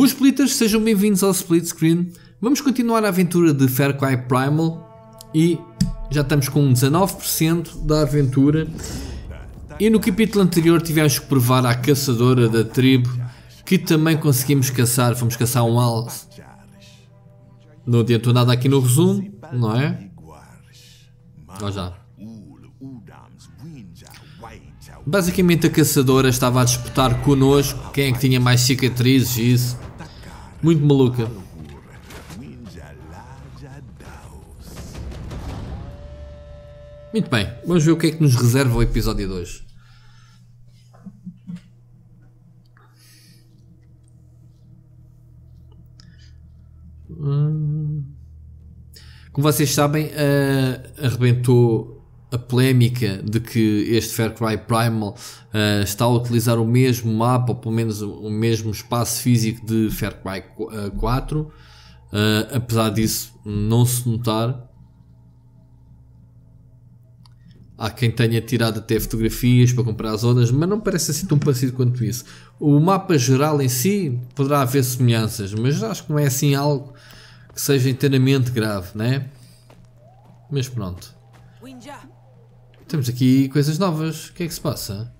Boas splitters, sejam bem-vindos ao Split Screen. Vamos continuar a aventura de Far Cry Primal e já estamos com 19% da aventura. E no capítulo anterior tivemos que provar à caçadora da tribo que também conseguimos caçar. Fomos caçar um alce. Não adiantou nada aqui no resumo, não é? Olha já. Basicamente a caçadora estava a disputar connosco quem é que tinha mais cicatrizes e isso. Muito maluca. Muito bem, vamos ver o que é que nos reserva o episódio 2. Hum. Como vocês sabem, uh, arrebentou a polémica de que este Far Cry Primal uh, está a utilizar o mesmo mapa, ou pelo menos o mesmo espaço físico de Far Cry 4, uh, eh, apesar disso não se notar. Há quem tenha tirado até fotografias para comprar as zonas, mas não parece assim tão parecido quanto isso. O mapa geral em si poderá haver semelhanças, mas acho que não é assim algo que seja inteiramente grave, né? Mas pronto. Temos aqui coisas novas. O que é que se passa?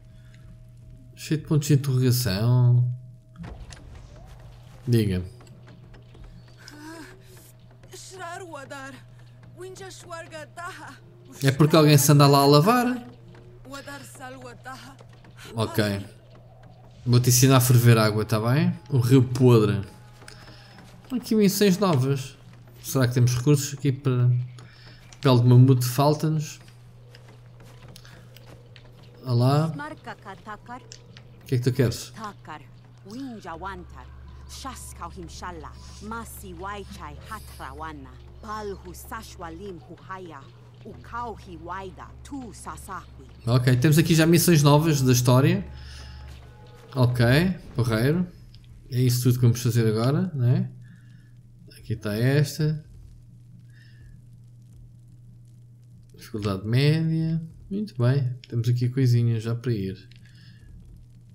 Cheio de pontos de interrogação. Diga. É porque alguém se anda lá a lavar? Ok. Vou-te ensinar a ferver água, está bem? O rio podre. Aqui missões novas. Será que temos recursos aqui para... Pele de mamute falta-nos. Olá. O que é que tu queres? Ok, temos aqui já missões novas da história. Ok, porreiro. É isso tudo que vamos fazer agora, né? Aqui está esta. Dificuldade média. Muito bem, temos aqui coisinhas já para ir.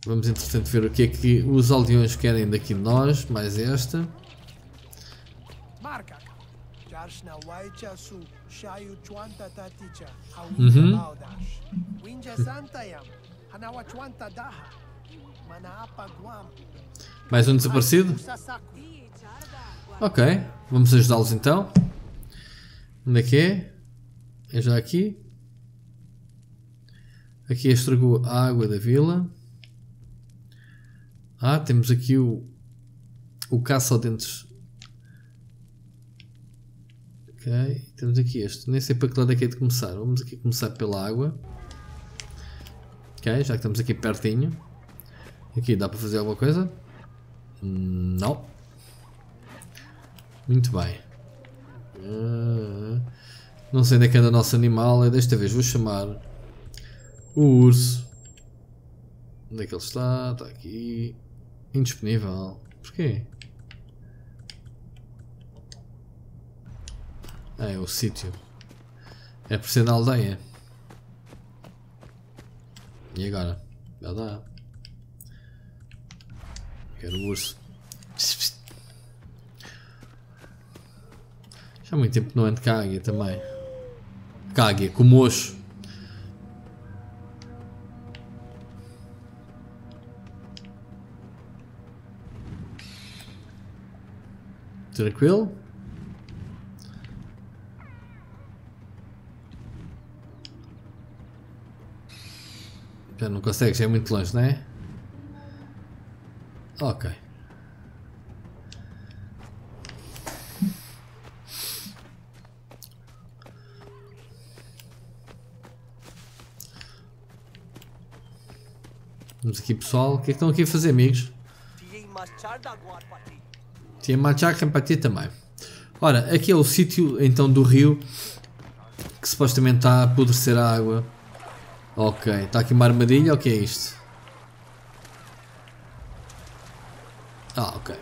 Vamos entretanto ver o que é que os aldeões querem daqui de nós, mais esta. Uhum. Mais um desaparecido? Ok, vamos ajudá-los então. Onde é que é? É já aqui? Aqui estragou a água da vila. Ah, temos aqui o, o caça ao dentes. Ok, temos aqui este. Nem sei para que lado é que é de começar. Vamos aqui começar pela água. Ok, já que estamos aqui pertinho. Aqui dá para fazer alguma coisa? Não. Muito bem. Uh, não sei onde é que anda o nosso animal. Desta vez vou chamar o urso. Onde é que ele está? Está aqui. Indisponível. Porquê? Ah, é o sítio. É por ser na aldeia. E agora? Já dá. Quero o urso. Já há muito tempo não ando com a águia também. Com a águia, com o mocho. Tranquilo? Já não consegues, é muito longe, não é? Ok. Vamos aqui pessoal, o que é que estão aqui a fazer amigos? Tinha Machaca para ti também. Ora, aqui é o sítio então do rio que supostamente está a apodrecer a água. Ok, está aqui uma armadilha, o que é isto? Ah, ok.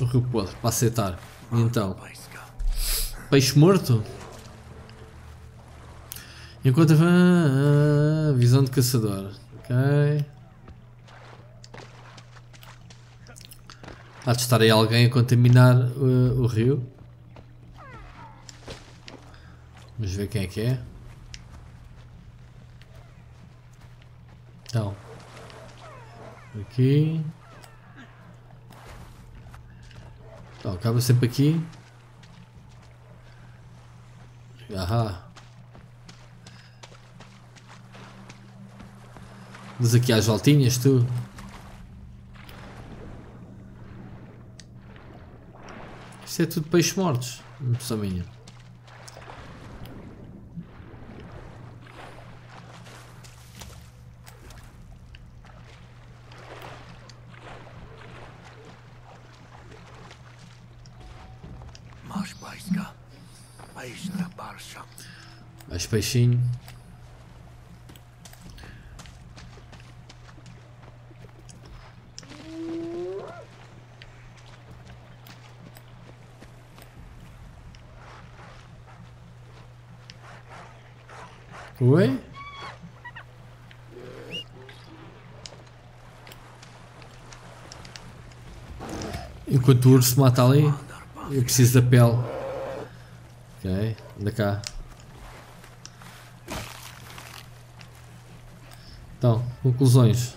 O rio podre, para aceitar. E então? Peixe morto? Encontra ah, visão de caçador. Ok. Há de estar aí alguém a contaminar uh, o rio. Vamos ver quem é que é. Então. Aqui. Então, acaba sempre aqui. Ahá. Mas aqui às voltinhas, tu. Isto é tudo peixes mortos. Impressão minha. Mais peixinho. Oi? Enquanto o urso mata ali, eu preciso da pele. Ok, anda cá. Então, conclusões.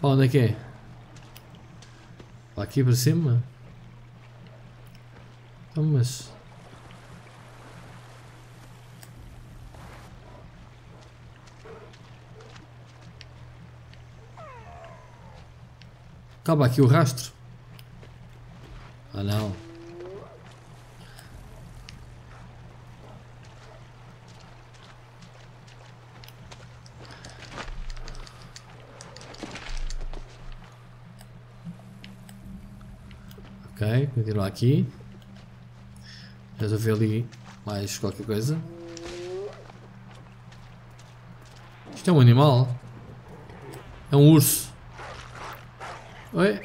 Para onde é que é? Para aqui para cima? Então, mas... Acaba aqui o rastro. Ah não. Ok, continuar aqui. Resolver ali mais qualquer coisa. Isto é um animal. É um urso. Oi?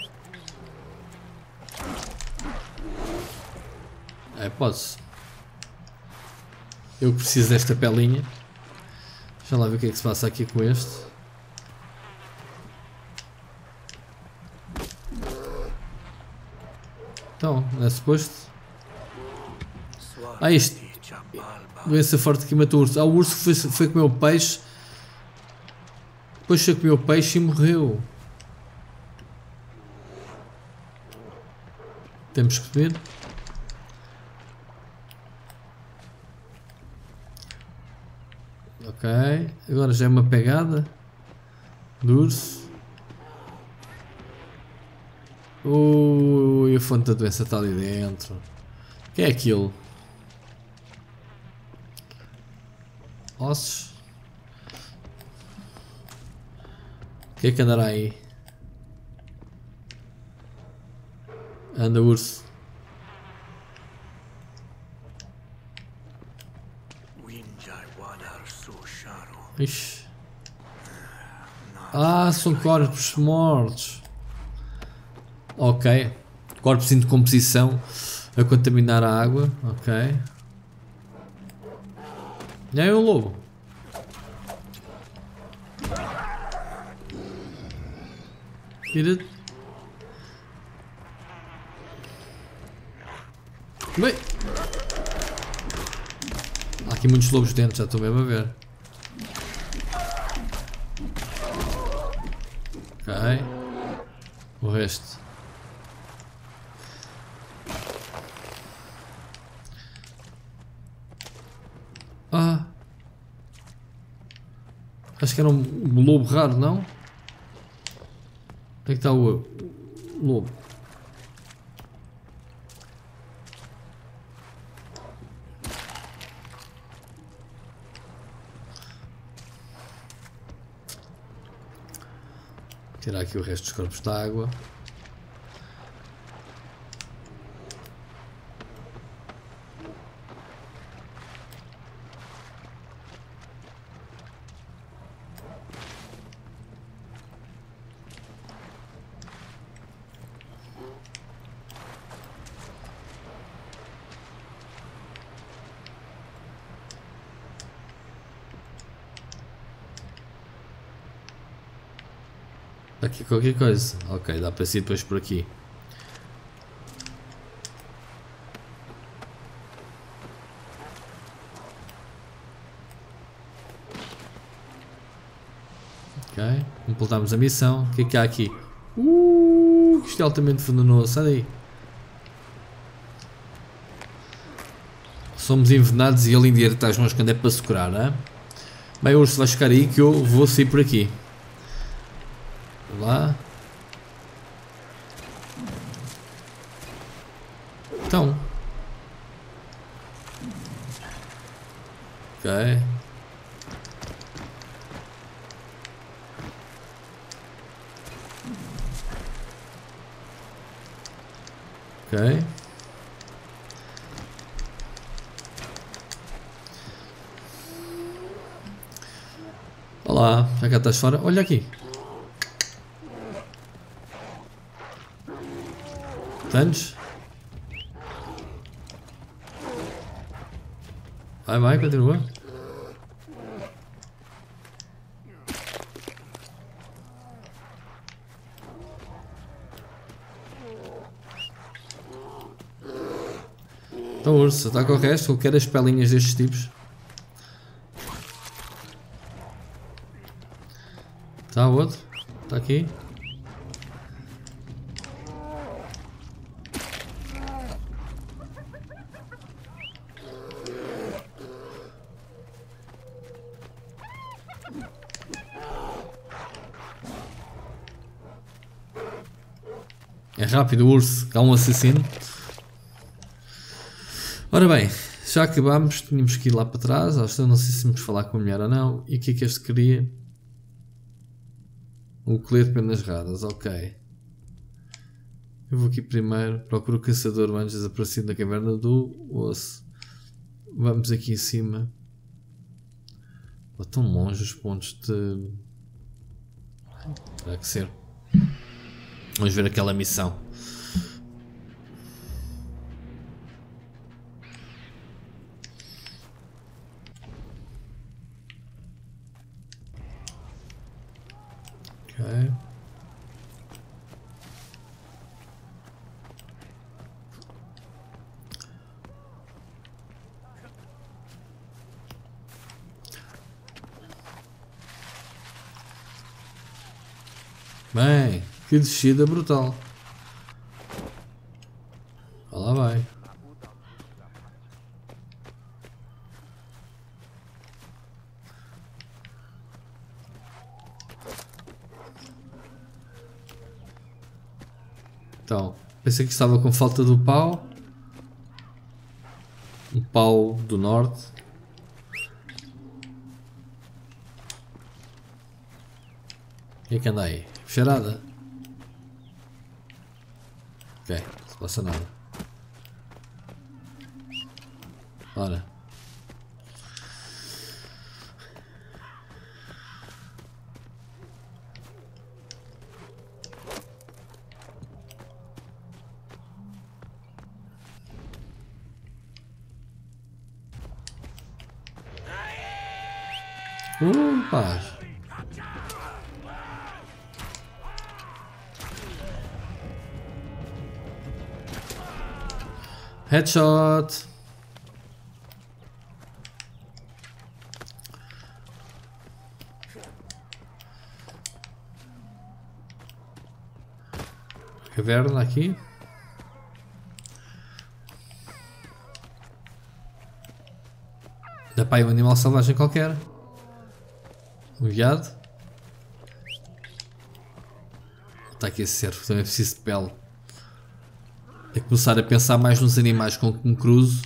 É, posso. Eu preciso desta pelinha. Deixa lá ver o que é que se passa aqui com este. Então, não é suposto? Ah, isto. Doença forte que matou o urso. Ah, o urso foi, foi comer o peixe. Depois foi comer o peixe e morreu. Temos que ver. Ok. Agora já é uma pegada. Do urso. Ui, a fonte da doença está ali dentro. Que é aquilo? Ossos. O que é que andará aí? Anda urso. Ixi. Ah, são corpos mortos. Ok. Corpos em decomposição a contaminar a água. Ok. E aí o lobo. Tira. Bem. Há aqui muitos lobos dentro, já estou mesmo a ver. Ok. O resto. Ah. Acho que era um lobo raro, não? Onde é que está o, lobo? Aqui o resto dos corpos de Aqui qualquer coisa. Ok, dá para sair depois por aqui. Ok, completamos a missão. O que é que há aqui? Uh, isto é altamente venenoso. Sai daí. Somos envenenados e ele endireita as mãos quando é para se curar, não é? Bem, urso, vais ficar aí que eu vou sair por aqui. Lá. Então. Ok. Ok. Olá, já cá estás fora? Olha aqui. Tantos? Vai, vai, continua. Está com o resto? Eu quero as pelinhas destes tipos. Está outro? Está aqui? É rápido urso, há um assassino. Ora bem, já acabámos, tínhamos que ir lá para trás. Acho que não sei se vamos falar com a mulher ou não. E o que é que este queria? Um colete de penas raras, ok. Eu vou aqui primeiro, procuro o caçador antes desaparecido da caverna do osso. Vamos aqui em cima. Estão longe os pontos de. Terá que ser. Vamos ver aquela missão. Ok. Bem, que descida brutal. Lá vai. Então, pensei que estava com falta do pau. Um pau do norte. O que é que anda aí? Cheirada? Ok, não se passa nada. Ora. Paz. Headshot. Caverna aqui. Dá para aí um animal selvagem qualquer. Um viado. Está aqui esse cervo, também preciso de pele. É começar a pensar mais nos animais com que me cruzo.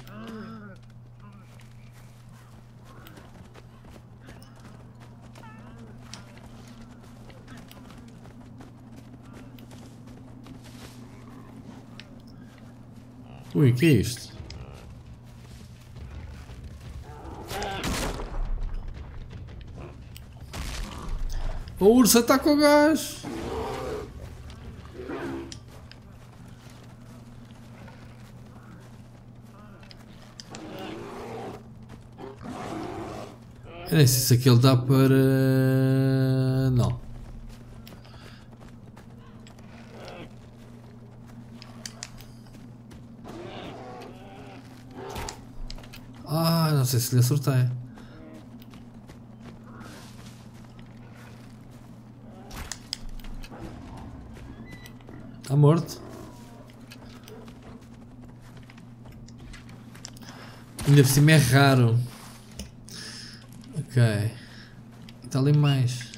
Ui, que é isto? O urso ataca o gajo. Eu nem sei se aquilo dá para... Não. Ah, não sei se lhe acertei. Morto. Ainda por cima é raro. Ok. Está ali mais.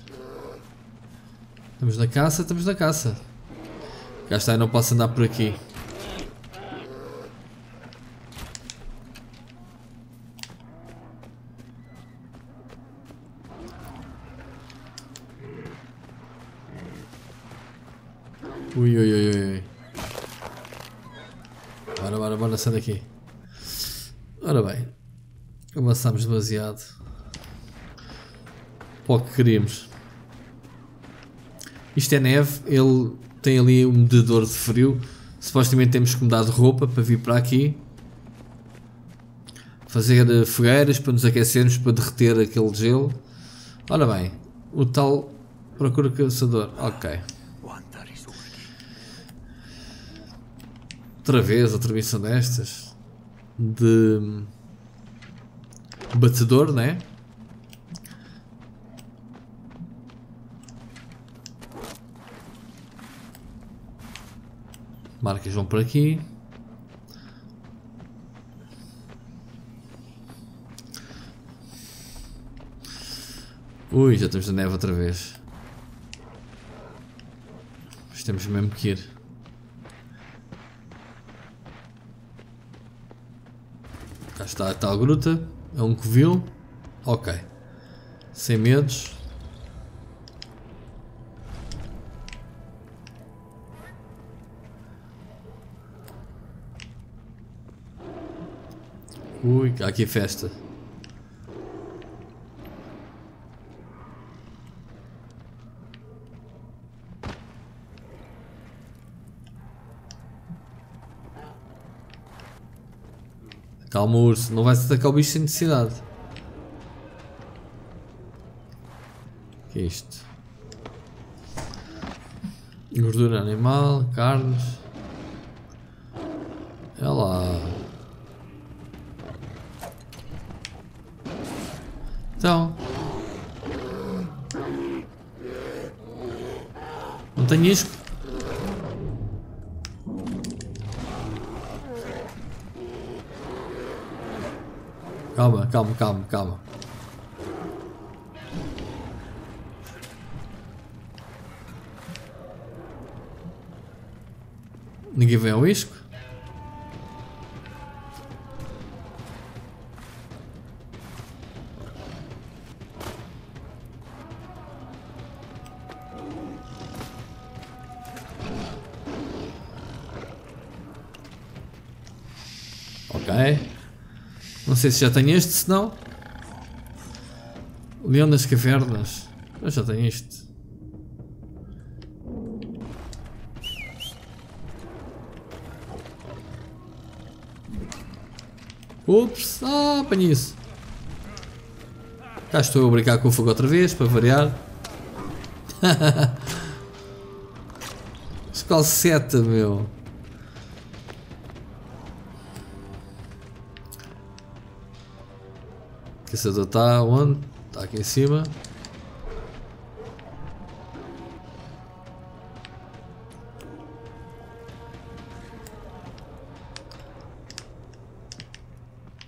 Estamos na caça, estamos na caça. Já está, eu não posso andar por aqui. Ui, ui, ui, ui. Bora, bora, bora, sai daqui. Ora bem. Avançámos demasiado. Para que queríamos. Isto é neve, ele tem ali um medidor de frio. Supostamente temos que mudar de roupa para vir para aqui. Fazer eh, fogueiras para nos aquecermos, para derreter aquele gelo. Ora bem, o tal procura caçador. Ok. Outra vez, outra missão destas. De batedor, né? Marcas vão por aqui. Ui, já na neve outra vez. Mas temos mesmo que ir. Cá está a tal gruta. É um covil. Ok. Sem medos. Ui, aqui festa. Calma, urso, não vais atacar o bicho sem necessidade. O que é isto? Gordura animal, carnes. É lá. Então. Não tenho isco. Calma, calma, calma, calma. Ninguém vê ao isco? Sei se já tenho este, se não. Leão das Cavernas. Eu já tenho este. Ups, ah, apanhei isso. Cá estou a brincar com o fogo outra vez, para variar. Escola seta, meu. Caçador está onde? Está aqui em cima.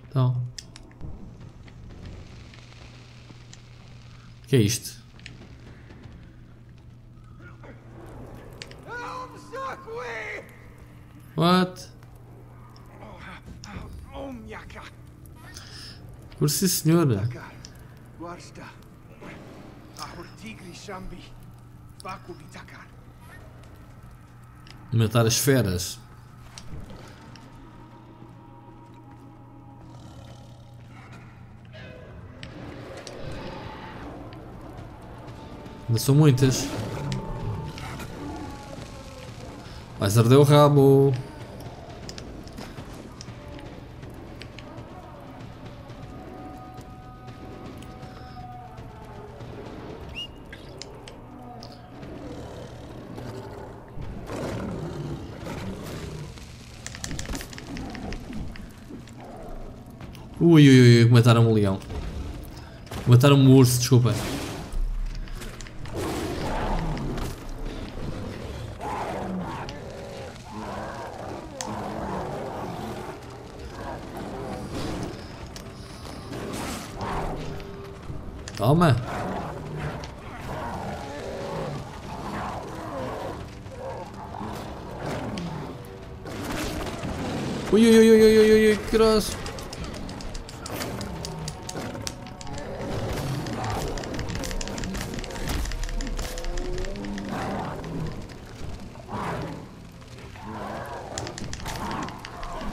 Então. O que é isto? What? Por si, senhora. Matar as feras. Ainda são muitas. Vais arder o rabo. Ui, ui, ui, mataram um leão. Mataram um urso, desculpa. Toma. Ui, ui, ui, ui, ui, ui, que grosso.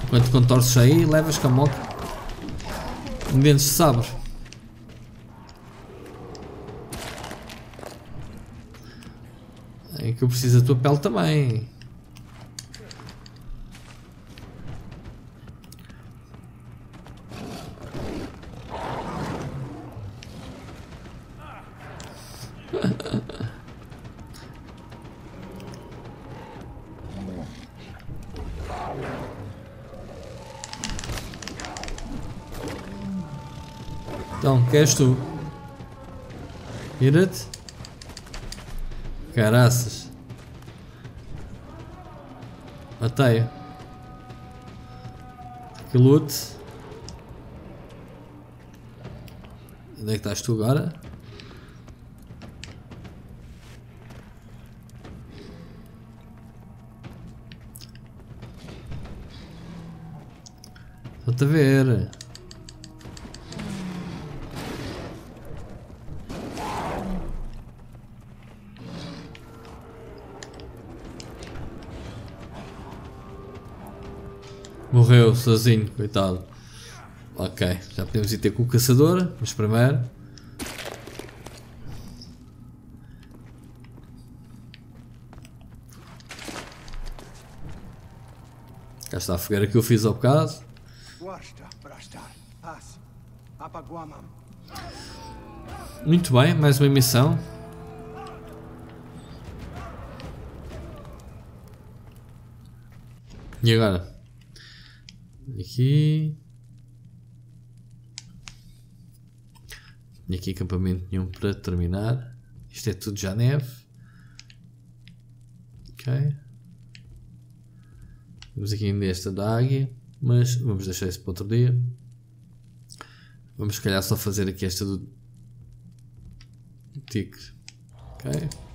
Enquanto contorces aí, levas com a moto. Um dente de sabre. É que eu preciso da tua pele também. Queres tu? Vira-te. Caraças. Matei-o. Que lute. Onde é que estás tu agora? Estou-te a ver. Sozinho, coitado. Ok, já podemos ir ter com o caçador, mas primeiro. Cá está a fogueira que eu fiz ao bocado. Muito bem, mais uma missão. E agora? Aqui. Tinha aqui acampamento nenhum para terminar. Isto é tudo já neve. Ok. Temos aqui ainda esta da águia. Mas vamos deixar isso para outro dia. Vamos se calhar só fazer aqui esta do tigre. Ok.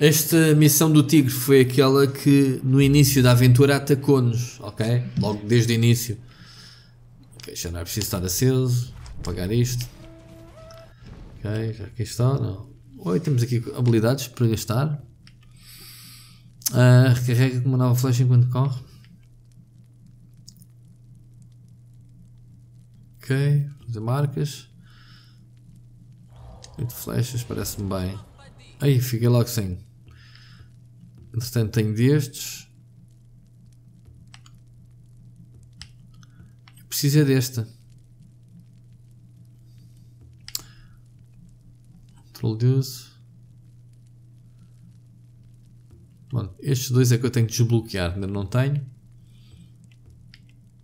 Esta missão do tigre foi aquela que no início da aventura atacou-nos, ok? Logo desde o início. Ok, já não é preciso estar aceso. Apagar isto. Ok, já aqui está. Não. Oi, temos aqui habilidades para gastar. Ah, recarrega com uma nova flecha enquanto corre. Ok, fazer marcas. Oito flechas, parece-me bem. Aí, fiquei logo sem. Entretanto, tenho destes. Preciso é desta. Introduce. Bom, estes dois é que eu tenho que desbloquear, ainda não tenho.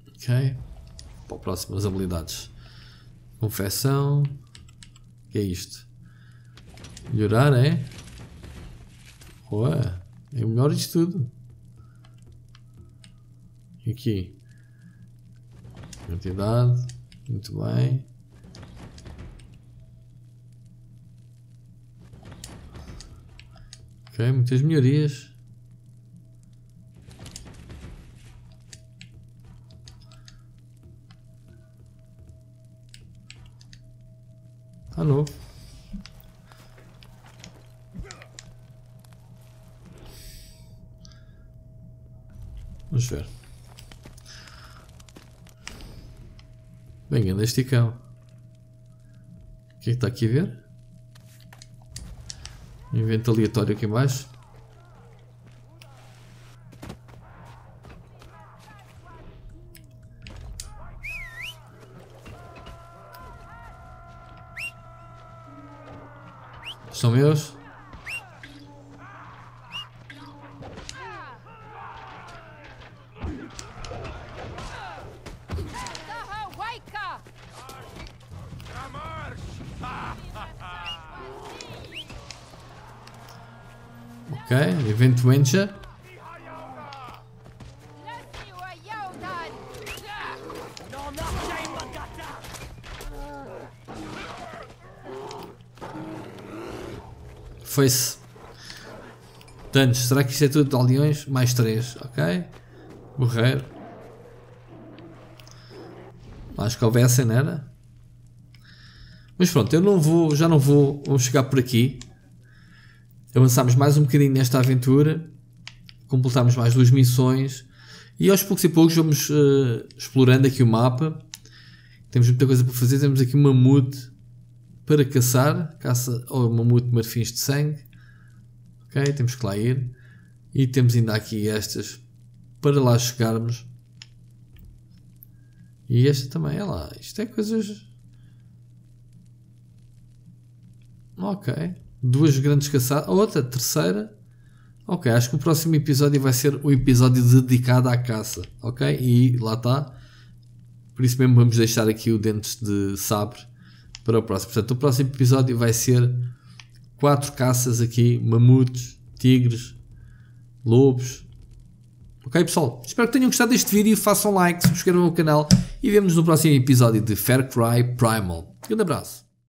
Ok. Para o próximo, as habilidades. Confecção. Que é isto? Melhorar, é? Ué, é o melhor de tudo. Aqui. Quantidade. Muito bem. Ok, muitas melhorias. Cão. O que é que está aqui a ver? Invento aleatório aqui embaixo. São meus? Ok, Event Venture. Foi-se. Danos, será que isto é tudo de aldeões? Mais 3, ok? Borreiro. Acho que houvessem, não era? Mas pronto, eu não vou, já não vou, vamos chegar por aqui. Avançamos mais um bocadinho nesta aventura. Completamos mais duas missões. E aos poucos e poucos vamos uh, explorando aqui o mapa. Temos muita coisa para fazer. Temos aqui um mamute para caçar. Caça ao mamute marfins de sangue. Ok, temos que lá ir. E temos ainda aqui estas para lá chegarmos. E esta também, é lá. Isto é coisas. Ok. Duas grandes caçadas. Outra, terceira. Ok, acho que o próximo episódio vai ser o episódio dedicado à caça. Ok? E lá está. Por isso mesmo vamos deixar aqui o Dentes de Sabre para o próximo. Portanto, o próximo episódio vai ser quatro caças aqui: mamutes, tigres, lobos. Ok, pessoal? Espero que tenham gostado deste vídeo. Façam like, subscrevam o canal e vemos no próximo episódio de Fair Cry Primal. Um grande abraço.